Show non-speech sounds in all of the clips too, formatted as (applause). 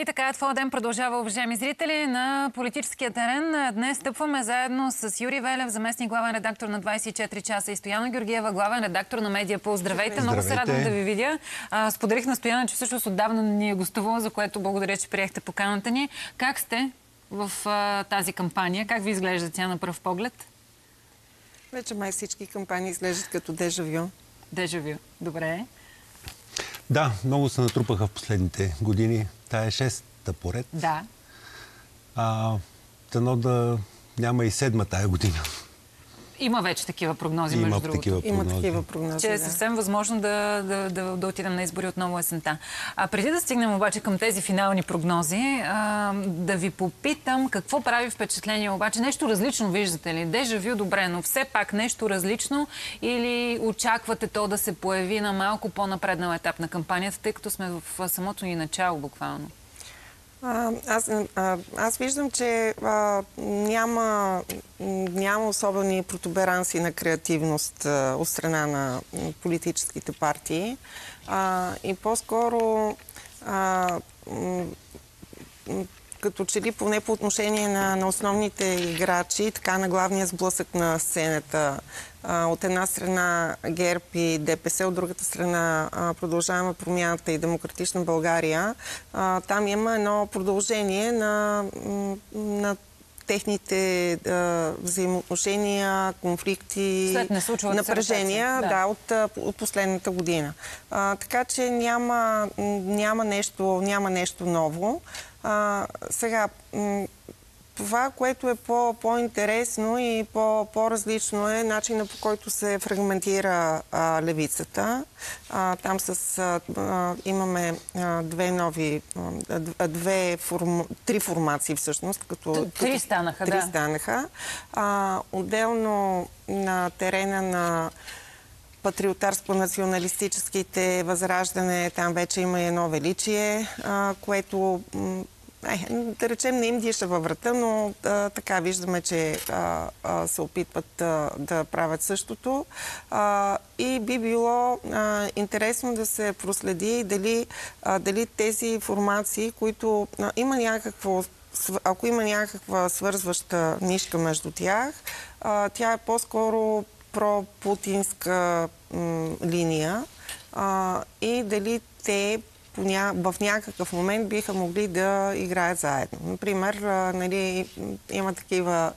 И така, твой ден продължава, уважаеми зрители, на политическия терен. Днес стъпваме заедно с Юрий Велев, заместник главен редактор на 24 часа и Стояна Георгиева, главен редактор на Медиа По. Здравейте, много се радвам да ви видя. А, споделих на Стояна, че всъщност отдавна ни е гостувала, за което благодаря, че приехте поканата ни. Как сте в а, тази кампания? Как ви изглежда тя на пръв поглед? Вече май всички кампании изглеждат като дежавю. Дежавю, добре. Да, много се натрупаха в последните години. Тая е шестата поред. Да. А, тъно да няма и седма тая година. Има вече такива прогнози, Има между другото. такива Има прогнози. такива прогнози. че е съвсем възможно да, да, да, да отидем на избори отново есента. А преди да стигнем обаче към тези финални прогнози, а, да ви попитам какво прави впечатление обаче. Нещо различно виждате ли? Дежавю добре, но все пак нещо различно или очаквате то да се появи на малко по-напреднал етап на кампанията, тъй като сме в самото ни начало буквално? Аз, аз виждам, че а, няма, няма особени протуберанси на креативност а, от страна на политическите партии. А, и по-скоро като че ли поне по отношение на, на основните играчи, така на главния сблъсък на сцената. А, от една страна ГЕРБ и ДПС, от другата страна а, продължаваме промяната и Демократична България. А, там има едно продължение на, на техните а, взаимоотношения, конфликти, напрежения да. да, от, от последната година. А, така че няма, няма, нещо, няма нещо ново. А, сега, това, което е по, по-интересно и по, по-различно е начина по който се фрагментира а, левицата. А, там с, а, имаме две нови, две форм, три формации всъщност. Като, Три станаха, три да. станаха. Отделно на терена на патриотарско-националистическите възраждане, там вече има едно величие, което е, да речем не им диша във врата, но така виждаме, че се опитват да правят същото. И би било интересно да се проследи дали, дали тези формации, които а, има някакво ако има някаква свързваща нишка между тях, тя е по-скоро пропутинска линия а, и дали те в някакъв момент биха могли да играят заедно. Например, а, нали, има такива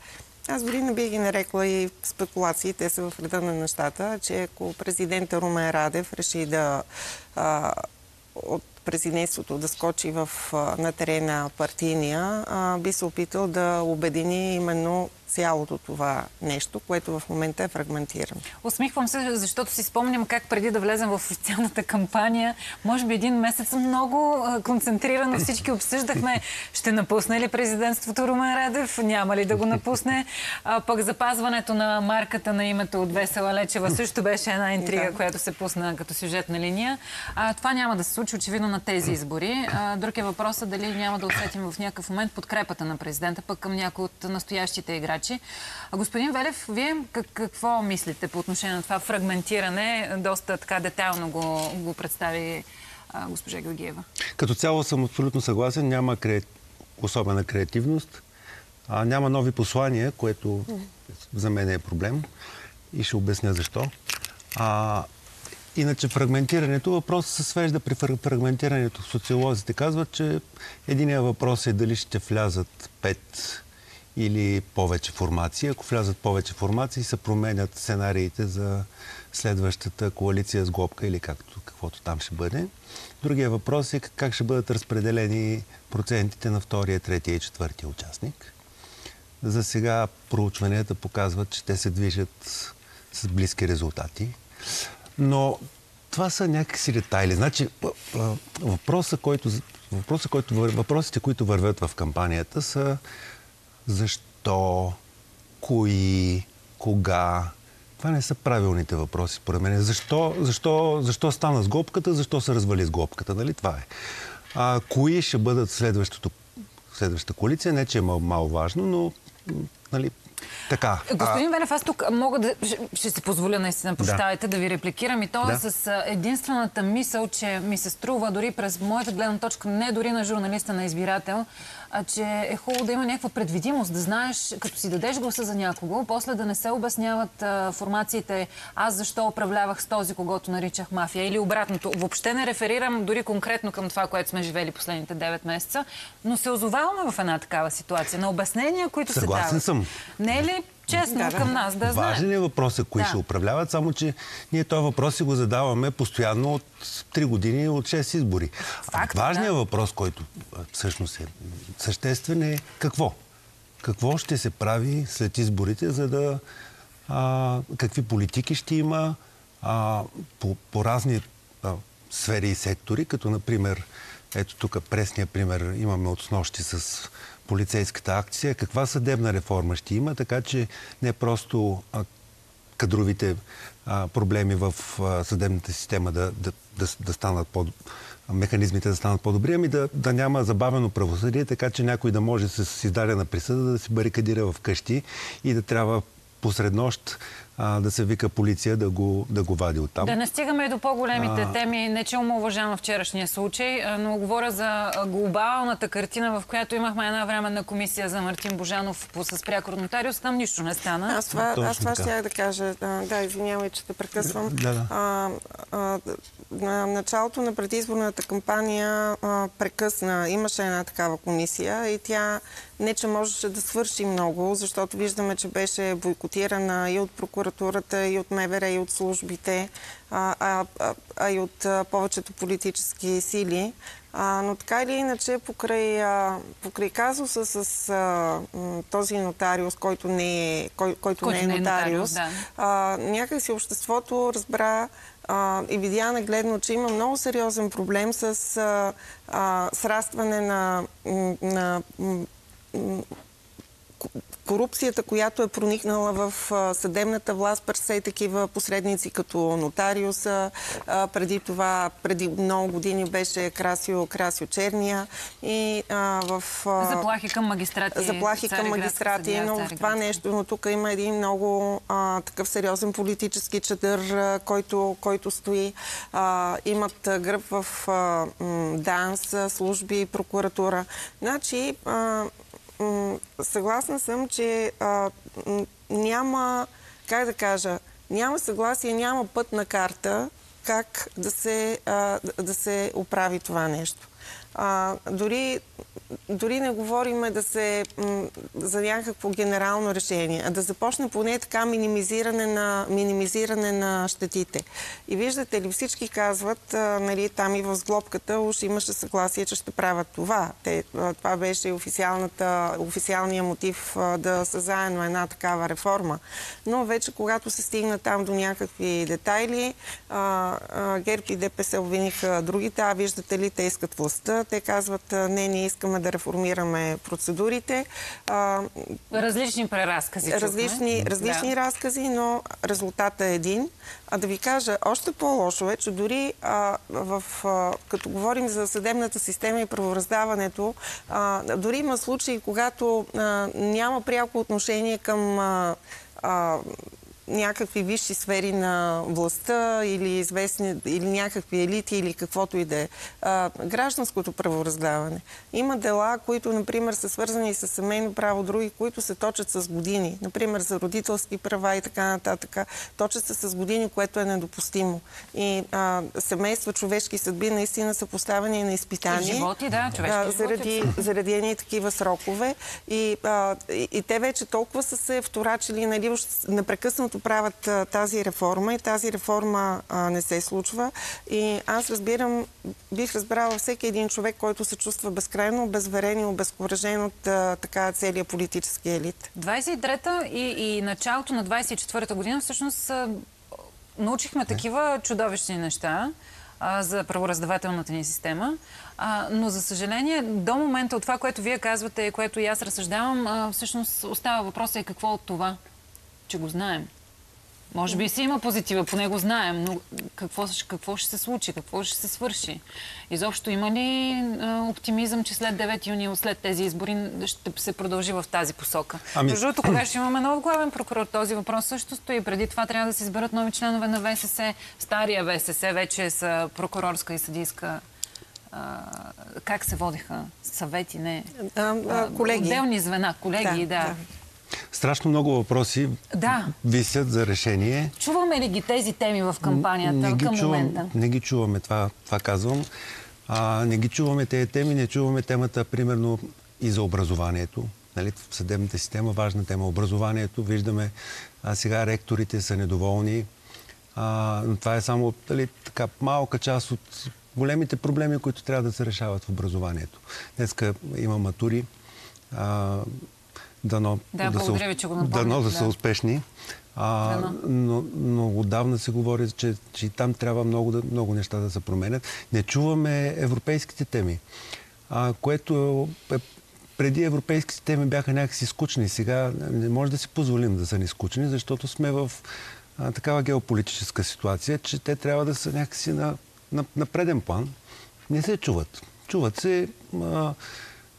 аз дори не бих ги нарекла и спекулации, те са в реда на нещата, че ако президента Румен Радев реши да а, от президентството да скочи в, на терена партийния, а, би се опитал да обедини именно цялото това нещо, което в момента е фрагментирано. Усмихвам се, защото си спомням как преди да влезем в официалната кампания, може би един месец много концентрирано всички обсъждахме ще напусне ли президентството Румен Радев, няма ли да го напусне. А, пък запазването на марката на името от Весела Лечева също беше една интрига, Да. която се пусна като сюжетна линия. А, това няма да се случи очевидно на тези избори. Друг е въпросът дали няма да усетим в някакъв момент подкрепата на президента пък към някои от настоящите играчи. А господин Велев, вие как, какво мислите по отношение на това фрагментиране? Доста така детайлно го, го представи а, госпожа Георгиева. Като цяло съм абсолютно съгласен. Няма кре... особена креативност. А, няма нови послания, което за мен е проблем. И ще обясня защо. А, иначе фрагментирането, въпросът се свежда при фраг- фрагментирането. Социолозите казват, че единият въпрос е дали ще влязат пет или повече формации. Ако влязат повече формации, се променят сценариите за следващата коалиция с глобка или както, каквото там ще бъде. Другия въпрос е как ще бъдат разпределени процентите на втория, третия и четвъртия участник. За сега проучванията показват, че те се движат с близки резултати. Но това са някакси детайли. Значи, въпросът, който, въпросът, който, въпросите, които вървят в кампанията са защо, кои, кога. Това не са правилните въпроси, според мен. Защо, защо, защо стана с глобката, защо се развали с глобката, нали? Това е. А, кои ще бъдат следващото, следващата коалиция? Не, че е мал, мал важно, но нали, Така. Господин Велев, аз тук мога да... Ще си позволя наистина, прощавайте, да. да ви репликирам. И то е да. с единствената мисъл, че ми се струва, дори през моята гледна точка, не дори на журналиста, на избирател, а че е хубаво да има някаква предвидимост, да знаеш, като си дадеш гласа за някого, после да не се обясняват а, формациите аз защо управлявах с този, когато наричах мафия или обратното. Въобще не реферирам дори конкретно към това, което сме живели последните 9 месеца, но се озоваваме в една такава ситуация на обяснения, които Съгласен се дават. съм. Не е ли честно да, към нас да знаем? Важен е въпросът, кои да. ще управляват, само че ние този въпрос си го задаваме постоянно от 3 години, от 6 избори. Факт, Важният да. въпрос, който всъщност е съществен е какво? Какво ще се прави след изборите, за да а, какви политики ще има а, по, по разни а, сфери и сектори, като например, ето тук пресния пример имаме от снощи с полицейската акция, каква съдебна реформа ще има, така че не просто кадровите проблеми в съдебната система да, да, да, да станат по механизмите да станат по-добри, ами да, да няма забавено правосъдие, така че някой да може с издадена присъда да се барикадира в къщи и да трябва посред нощ а, да се вика полиция да го, да го вади оттам. Да не стигаме и до по-големите а... теми. Не че уважавам вчерашния случай, но говоря за глобалната картина, в която имахме една временна комисия за Мартин Божанов с прякор нотариус. Там нищо не стана. Аз това, аз това ще да кажа. Да, извинявай, че те прекъсвам. Да, да. А, а, на началото на предизборната кампания а, прекъсна. Имаше една такава комисия и тя не, че можеше да свърши много, защото виждаме, че беше бойкотирана и от прокуратурата, и от МВР, и от службите, а, а, а, и от а, повечето политически сили. А, но така или иначе, покрай, а, покрай казуса с а, този нотариус, който не е, кой, който не е, не е нотариус, да. а, някакси обществото разбра а, и видя нагледно, че има много сериозен проблем с а, а, срастване на, на корупцията, която е проникнала в съдебната власт, през все такива посредници като нотариуса. Преди това, преди много години беше Красио, Красио Черния. И а, в... Заплахи към магистрати. Заплахи към магистрати, но в това нещо, но тук има един много а, такъв сериозен политически чадър, а, който, който стои. А, имат гръб в а, ДАНС, служби, прокуратура. Значи, а, съгласна съм, че няма, как да кажа, няма съгласие, няма пътна карта как да се оправи това нещо. А, дори, дори не говориме да се, за някакво генерално решение, а да започне поне така минимизиране на, минимизиране на щетите. И виждате ли, всички казват, а, нали, там и в сглобката уж имаше съгласие, че ще правят това. Те, а, това беше официалния мотив а, да са заедно една такава реформа. Но вече когато се стигна там до някакви детайли, а, а, ГЕРБ и ДПС обвиниха другите, а виждате ли, те искат властта, те казват, не, ние искаме да реформираме процедурите. Различни преразкази. Различни, различни да. разкази, но резултатът е един. А да ви кажа, още по-лошо е, че дори а, в, а, като говорим за съдебната система и правораздаването, а, дори има случаи, когато а, няма пряко отношение към а, а, някакви висши сфери на властта или известни, или някакви елити, или каквото и да е. Гражданското правораздаване. Има дела, които, например, са свързани с семейно право, други, които се точат с години. Например, за родителски права и така нататък. Точат се с години, което е недопустимо. И а, семейства, човешки съдби наистина са поставени на изпитание. Животи, да, човешки а, заради, животи. заради едни такива срокове. И, а, и, и те вече толкова са се вторачили, нали, непрекъснато когато правят а, тази реформа и тази реформа а, не се случва. И аз разбирам, бих разбрала всеки един човек, който се чувства безкрайно обезверен и обезкуражен от а, така целият политически елит. 23-та и, и началото на 24-та година всъщност научихме такива чудовищни неща за правораздавателната ни система. А, но, за съжаление, до момента от това, което вие казвате и което и аз разсъждавам, а, всъщност остава въпроса и какво от това, че го знаем. Може би си има позитива, по него знаем, но какво, какво ще се случи, какво ще се свърши? Изобщо има ли а, оптимизъм, че след 9 юни, след тези избори, ще се продължи в тази посока? Ами... Между другото, кога ще имаме нов главен прокурор? Този въпрос също стои. Преди това трябва да се изберат нови членове на ВСС. Стария ВСС вече е с прокурорска и съдийска как се водиха съвети, не? А, а, колеги. Отделни звена, колеги, да. да. Страшно много въпроси да. висят за решение. Чуваме ли ги тези теми в кампанията не ги към чувам, момента? Не ги чуваме, това, това казвам. А, не ги чуваме тези теми, не чуваме темата, примерно, и за образованието. Нали, в съдебната система важна тема образованието. Виждаме, а сега ректорите са недоволни. А, но това е само нали, така малка част от големите проблеми, които трябва да се решават в образованието. Днеска има матури. А, дано да, да, са, ви, че го дано да, да са успешни. А, но, но отдавна се говори, че, че там трябва много, да, много неща да се променят. Не чуваме европейските теми, а, което е, преди европейските теми бяха някакси скучни. Сега не може да си позволим да са ни скучни, защото сме в а, такава геополитическа ситуация, че те трябва да са някакси на, на, на преден план. Не се чуват. Чуват се а,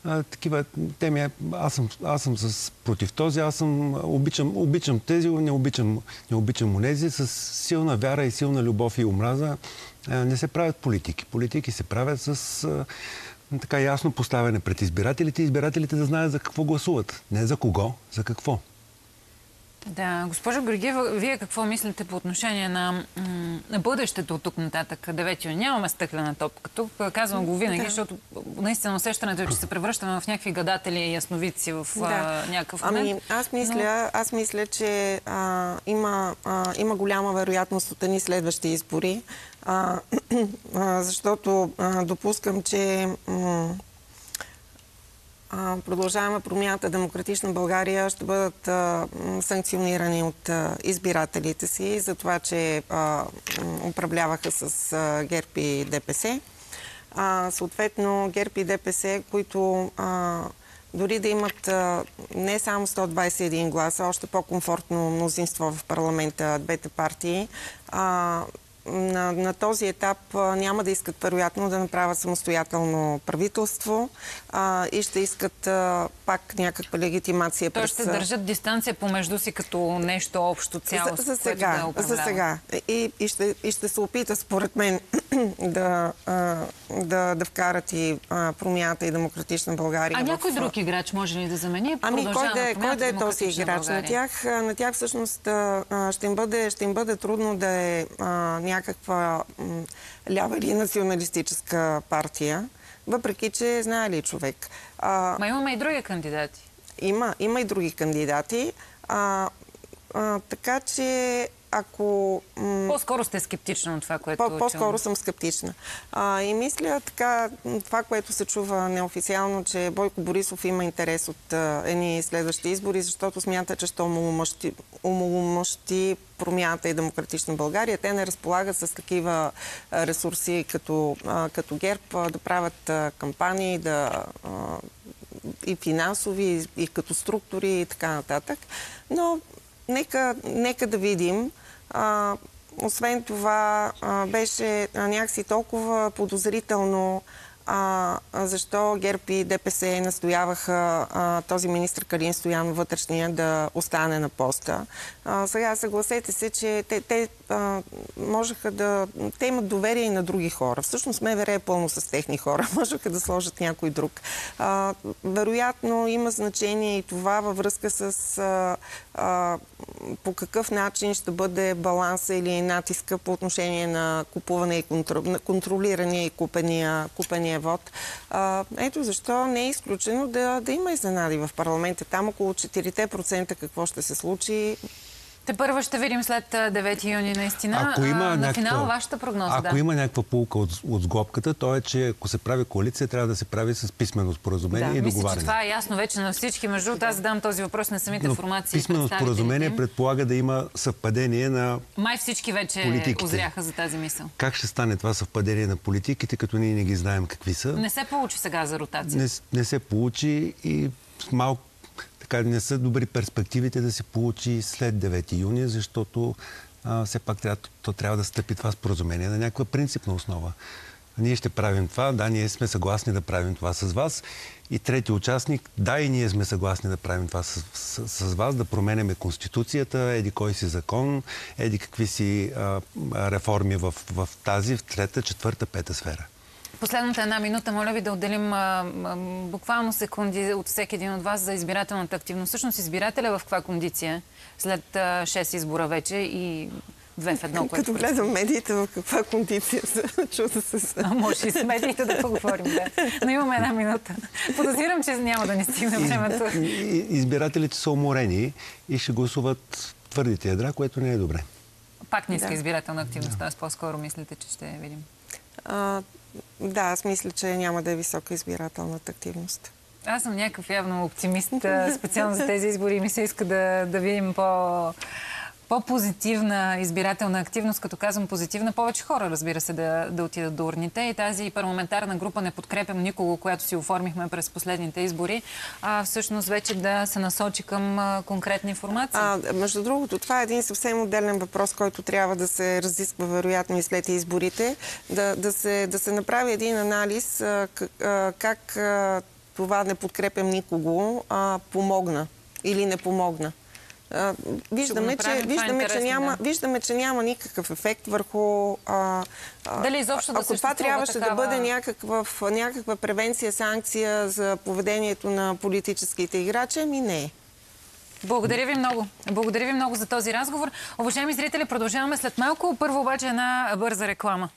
такива теми. Аз съм, аз съм с, против този, аз съм, обичам, обичам тези, не обичам, не обичам онези. С силна вяра и силна любов и омраза не се правят политики. Политики се правят с а, така ясно поставяне пред избирателите и избирателите да знаят за какво гласуват. Не за кого, за какво. Да, госпожо Георгиева, вие какво мислите по отношение на, на бъдещето от тук нататък, 9 юни? Нямаме стъклена топка тук, казвам го винаги, да. защото наистина усещането е, че се превръщаме в някакви гадатели и ясновидци в да. а, някакъв момент. Ами, аз мисля, но... аз мисля че а, има, а, има голяма вероятност от ни следващи избори, а, (clears throat) а, защото а, допускам, че продължаваме промяната Демократична България ще бъдат санкционирани от избирателите си за това, че управляваха с ГЕРБ и ДПС. съответно, ГЕРБ и ДПС, които дори да имат не само 121 гласа, още по-комфортно мнозинство в парламента, двете партии, на, на този етап няма да искат вероятно да направят самостоятелно правителство а, и ще искат а, пак някаква легитимация. През... ще държат дистанция помежду си като нещо общо цяло, за, за сега, да за сега. И, и, ще, и ще се опита, според мен, (clears throat) да, да, да вкарат и промяната и демократична България. А в... някой друг играч може ли да замени? Ами кой да, е, кой да е този играч? На тях, на тях всъщност ще, им бъде, ще им бъде трудно да е а, някаква лява или националистическа партия, въпреки че знае ли човек. А, Ма имаме и други кандидати. Има, има и други кандидати. А, а, така че ако... По-скоро сте скептична от това, което... По- по-скоро съм скептична. А, и мисля така, това, което се чува неофициално, че Бойко Борисов има интерес от едни следващи избори, защото смята, че ще омоломъщи промяната и демократична България. Те не разполагат с такива ресурси като, като ГЕРБ да правят кампании, да и финансови, и като структури и така нататък. Но нека, нека да видим. А, освен това, а, беше някакси толкова подозрително а, защо ГЕРБ и ДПС настояваха а, този министр Калин Стоян вътрешния да остане на поста. А, сега съгласете се, че те, те а, можеха да... Те имат доверие и на други хора. Всъщност МВР е пълно с техни хора. (laughs) Можеха да сложат някой друг. А, вероятно има значение и това във връзка с а, а, по какъв начин ще бъде баланса или натиска по отношение на купуване и контрол, контролирания и купения, купения вод. А, ето защо не е изключено да, да има изненади в парламента. Там около 4% какво ще се случи, те първо ще видим след 9 юни наистина. Ако има а, на някаква, финал вашата прогноза, Ако да. има някаква полука от, от сглобката, то е, че ако се прави коалиция, трябва да се прави с писмено споразумение да, и договаряне. Мисля, че това е ясно вече на всички. Между другото, аз задам този въпрос на самите Но формации. Писмено споразумение предполага да има съвпадение на Май всички вече политиките. озряха за тази мисъл. Как ще стане това съвпадение на политиките, като ние не ги знаем какви са? Не се получи сега за ротация. Не, не се получи и малко така не са добри перспективите да се получи след 9 юни, защото а, все пак трябва, то трябва да стъпи това споразумение на някаква принципна основа. Ние ще правим това, да, ние сме съгласни да правим това с вас. И трети участник, да, и ние сме съгласни да правим това с, с, с вас, да променяме Конституцията, еди кой си закон, еди какви си а, реформи в, в тази, в трета, четвърта, пета сфера. Последната една минута, моля ви да отделим а, а, буквално секунди от всеки един от вас за избирателната активност. Всъщност избирателя в каква кондиция след а, 6 избора вече и две в едно, което Като гледам медиите, в каква кондиция са, (laughs) чуда се. А, може и с медиите да поговорим, да. Но имаме една минута. Подозирам, че няма да ни стигне времето. Избирателите са уморени и ще гласуват твърдите ядра, което не е добре. Пак ниска да. избирателна активност, т.е. по-скоро мислите, че ще видим. А, да, аз мисля, че няма да е висока избирателната активност. Аз съм някакъв явно оптимист, (laughs) специално за тези избори. Ми се иска да, да видим по по-позитивна избирателна активност, като казвам позитивна, повече хора, разбира се, да, да отидат до урните. И тази парламентарна група не подкрепям никого, която си оформихме през последните избори, а всъщност вече да се насочи към а, конкретна информация. А, между другото, това е един съвсем отделен въпрос, който трябва да се разисква вероятно и след изборите. Да, да, се, да се направи един анализ а, как а, това не подкрепям никого а, помогна или не помогна виждаме, че, виждаме, че няма, да. виждаме, че няма никакъв ефект върху... А, Дали изобщо да Ако това трябваше такава... да бъде някаква, някаква превенция, санкция за поведението на политическите играчи, ами не. Благодаря ви много. Благодаря ви много за този разговор. Уважаеми зрители, продължаваме след малко. Първо обаче една бърза реклама.